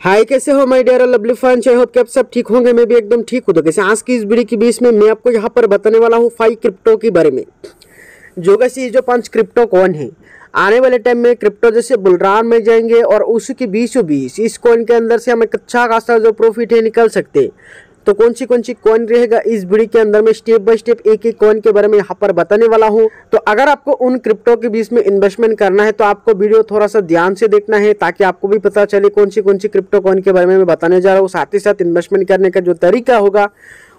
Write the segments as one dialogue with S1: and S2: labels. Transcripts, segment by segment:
S1: हाय, कैसे हो my dear lovely fan I hope कि आप सब ठीक होंगे। मैं भी एकदम ठीक हूँ। तो कैसे आज की इस वीडियो के बीच में मैं आपको यहाँ पर बताने वाला हूँ फाइव क्रिप्टो के बारे में। जो कैसे जो पाँच क्रिप्टो कॉइन है, आने वाले टाइम में क्रिप्टो जैसे बुलरान में जाएँगे और उसी के बीचों बीच इस कॉइन के अंदर से हम एक अच्छा खासा जो प्रॉफिट है निकल सकते तो कौन सी कौन सी कॉइन रहेगा इस वीडियो के अंदर में स्टेप बाय स्टेप एक एक कॉइन के बारे में यहाँ पर बताने वाला हूँ। तो अगर आपको उन क्रिप्टो के बीच में इन्वेस्टमेंट करना है तो आपको वीडियो थोड़ा सा ध्यान से देखना है ताकि आपको भी पता चले कौन सी कौन सी क्रिप्टो कॉइन के बारे में मैं बताने जा रहा हूँ। साथ ही साथ इन्वेस्टमेंट करने का जो तरीका होगा,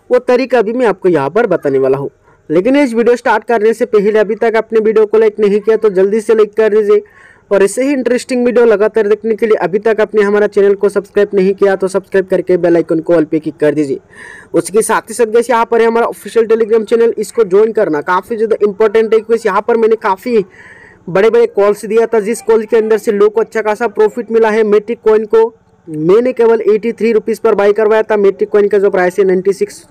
S1: वो तरीका भी मैं आपको यहाँ पर बताने वाला हूँ। लेकिन इस वीडियो स्टार्ट करने से पहले अभी तक अपने वीडियो को लाइक नहीं किया तो जल्दी से लाइक कर दीजिए। और ऐसे ही इंटरेस्टिंग वीडियो लगातार देखने के लिए अभी तक आपने हमारा चैनल को सब्सक्राइब नहीं किया तो सब्सक्राइब करके बेल आइकन को ऑल पे क्लिक कर दीजिए। उसके साथ ही साथ जैसे यहाँ पर है हमारा ऑफिशियल टेलीग्राम चैनल इसको ज्वाइन करना काफ़ी ज़्यादा इंपॉर्टेंट है क्योंकि यहाँ पर मैंने काफ़ी बड़े बड़े कॉल्स दिया था, जिस कॉल के अंदर से लोग को अच्छा खासा प्रॉफिट मिला है मेट्रिक कॉइन को। मैंने केवल एटी थ्री रुपीज़ पर बाई करवाया था मेट्रिक कॉइन का जो प्राइस है नाइन्टी सिक्स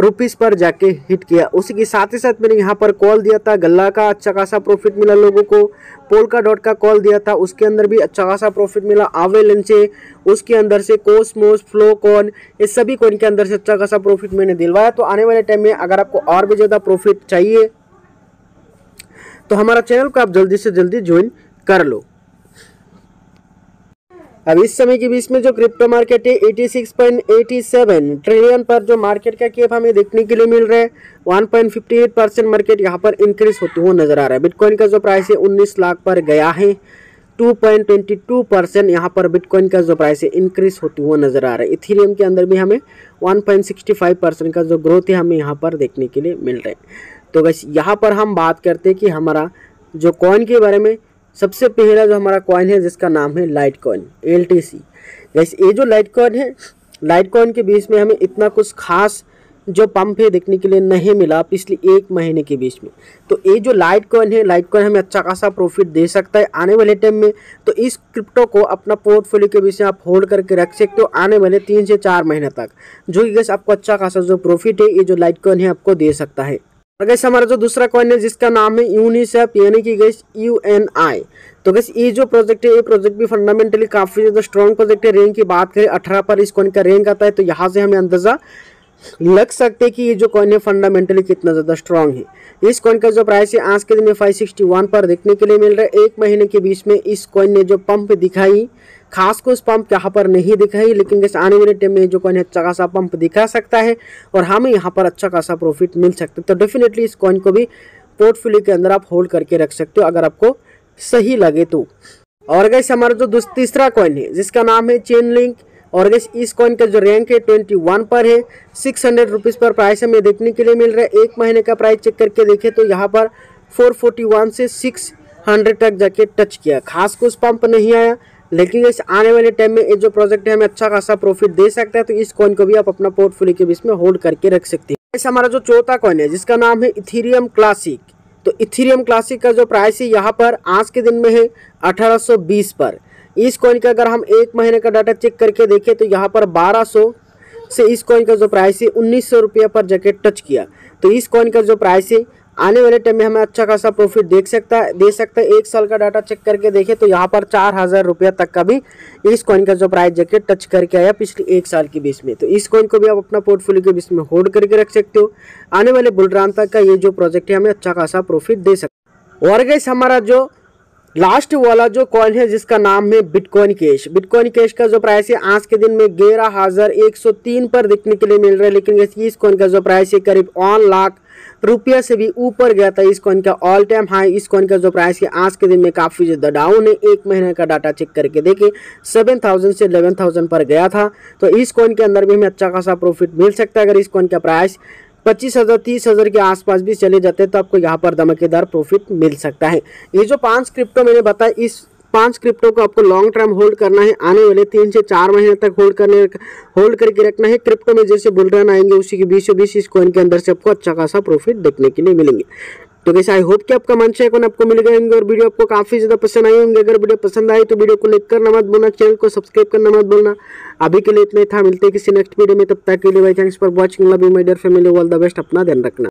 S1: रुपीज़ पर जाके हिट किया। उसी के साथ ही साथ मैंने यहाँ पर कॉल दिया था, गल्ला का अच्छा खासा प्रॉफिट मिला लोगों को। पोलका डॉट का कॉल दिया था, उसके अंदर भी अच्छा खासा प्रॉफिट मिला। आवे लंचे उसके अंदर से कोसमोस फ्लो कॉन इस सभी कॉइन के अंदर से अच्छा खासा प्रॉफिट मैंने दिलवाया। तो आने वाले टाइम में अगर आपको और भी ज़्यादा प्रॉफिट चाहिए तो हमारा चैनल को आप जल्दी से जल्दी ज्वाइन कर लो। अब इस समय के बीच में जो क्रिप्टो मार्केट है 86.87 ट्रिलियन पर जो मार्केट का केप हमें देखने के लिए मिल रहा है 1.58 परसेंट मार्केट यहाँ पर इंक्रीज होते हुए नज़र आ रहा है। बिटकॉइन का जो प्राइस है 19 लाख पर गया है 2.22 परसेंट यहाँ पर बिटकॉइन का जो प्राइस है इंक्रीज होते हुए नज़र आ रहा है। इथीरियम के अंदर भी हमें 1.65 परसेंट का जो ग्रोथ है, हमें यहाँ पर देखने के लिए मिल रहा है। तो बस यहाँ पर हम बात करते हैं कि हमारा जो कॉइन के बारे में सबसे पहला जो हमारा कॉइन है, जिसका नाम है lite coin L T C ये जो लाइट कॉइन है लाइट कॉइन के बीच में हमें इतना कुछ खास जो पंप है देखने के लिए नहीं मिला पिछले एक महीने के बीच में। तो ये जो लाइट कॉइन है लाइट कॉइन हमें अच्छा खासा प्रॉफिट दे सकता है आने वाले टाइम में। तो इस क्रिप्टो को अपना पोर्टफोलियो के बीच में आप होल्ड करके रख सकते हो आने वाले तीन से चार महीने तक, जो कि गैस आपको अच्छा खासा जो प्रॉफिट है, ये जो लाइट कॉइन है, आपको दे सकता है। और गैस हमारा जो दूसरा कॉइन है, जिसका नाम है यूनिसेफ यानी कि गैस यू एन आई तो गैस ये जो प्रोजेक्ट है, ये प्रोजेक्ट भी फंडामेंटली काफ़ी ज़्यादा स्ट्रॉन्ग प्रोजेक्ट है। रैंक की बात करें, अठारह पर इस कॉइन का रैंक आता है तो यहाँ से हमें अंदाज़ा लग सकते हैं कि ये जो कॉइन है फंडामेंटली कितना ज़्यादा स्ट्रॉन्ग है। इस कॉइन का जो प्राइस है, आज के दिन में 561 पर देखने के लिए मिल रहा है। एक महीने के बीच में इस कॉइन ने जो पंप दिखाई खास को उस पंप यहाँ पर नहीं दिखाई लेकिन जैसे आने वाले टाइम में जो कॉइन अच्छा खासा पंप दिखा सकता है और हमें यहाँ पर अच्छा खासा प्रॉफिट मिल सकता है। तो डेफिनेटली इस कॉइन को भी पोर्टफोलियो के अंदर आप होल्ड करके रख सकते हो, अगर आपको सही लगे तो। और गैस हमारा जो तीसरा कॉइन है, जिसका नाम है चेन लिंक और गैस इस कॉइन का जो रैंक है ट्वेंटी वन पर है। सिक्स हंड्रेड रुपीज़ पर प्राइस हमें देखने के लिए मिल रहा है। एक महीने का प्राइस चेक करके देखें तो यहाँ पर फोर फोर्टी वन से सिक्स हंड्रेड तक जाके टच किया। खास कुछ पंप नहीं आया। लेकिन इस आने वाले टाइम में ये जो प्रोजेक्ट है, हमें अच्छा खासा प्रॉफिट दे सकता है तो इस कॉइन को भी आप अपना पोर्टफोलियो के बीच में होल्ड करके रख सकते हैं। ऐसा हमारा जो चौथा कॉइन है, जिसका नाम है इथीरियम क्लासिक तो इथीरियम क्लासिक का जो प्राइस है, यहाँ पर आज के दिन में है 1820 पर। इस कॉइन का अगर हम एक महीने का डाटा चेक करके देखें तो यहाँ पर 1200 से इस कॉइन का जो प्राइस है, उन्नीस सौ पर जैकेट टच किया। तो इस कॉइन का जो प्राइस है आने वाले टाइम में हमें अच्छा खासा प्रॉफिट देख सकता है, दे सकता है। एक साल का डाटा चेक करके देखे तो यहाँ पर चार हज़ार रुपया तक का भी इस कॉइन का जो प्राइस जैकेट टच करके आया पिछले एक साल के बीच में। तो इस कॉइन को भी आप अपना पोर्टफोलियो के बीच में होल्ड करके रख सकते हो। आने वाले बुलरान तक का ये जो प्रोजेक्ट है, हमें अच्छा खासा प्रॉफिट दे सकता और गैस हमारा जो लास्ट वाला जो कॉइन है, जिसका नाम है बिटकॉइन कैश बिटकॉइन कैश का जो प्राइस है, आज के दिन में ग्यारह हज़ार एक सौ तीन पर देखने के लिए मिल रहा है, लेकिन इस कॉइन का जो प्राइस है, करीब वन लाख रुपया से भी ऊपर गया था इस कॉइन का ऑल टाइम हाई इस कॉइन का जो प्राइस है, आज के दिन में काफ़ी ज़्यादा डाउन है। एक महीने का डाटा चेक करके देखे सेवन थाउज़ेंड से इलेवन थाउज़ेंड पर गया था। तो इस कॉइन के अंदर भी हमें अच्छा खासा प्रॉफिट मिल सकता है, अगर इस कॉइन का प्राइस पच्चीस हज़ार, तीस हज़ार के आसपास भी चले जाते हैं तो आपको यहाँ पर धमाकेदार प्रॉफिट मिल सकता है। ये जो पाँच क्रिप्टो मैंने बताया, इस पाँच क्रिप्टो को आपको लॉन्ग टर्म होल्ड करना है। आने वाले तीन से चार महीने तक होल्ड करने होल्ड करके रखना है। क्रिप्टो में जैसे बुलरन आएँगे, उसी के बीचों बीस इस कॉइन के अंदर से आपको अच्छा खासा प्रॉफिट देखने के लिए मिलेंगे। तो कैसे आई होप कि आपका मन चाहे आपको मिल गए होंगे और वीडियो आपको काफ़ी ज़्यादा पसंद आए होंगे। अगर वीडियो पसंद आए तो वीडियो को लाइक करना मत बोलना चैनल को सब्सक्राइब करना मत बोलना अभी के लिए इतना ही था, मिलते हैं किसी नेक्स्ट वीडियो में, तब तक के लिए भाई thanks for watching love you my dear family all the best अपना ध्यान रखना।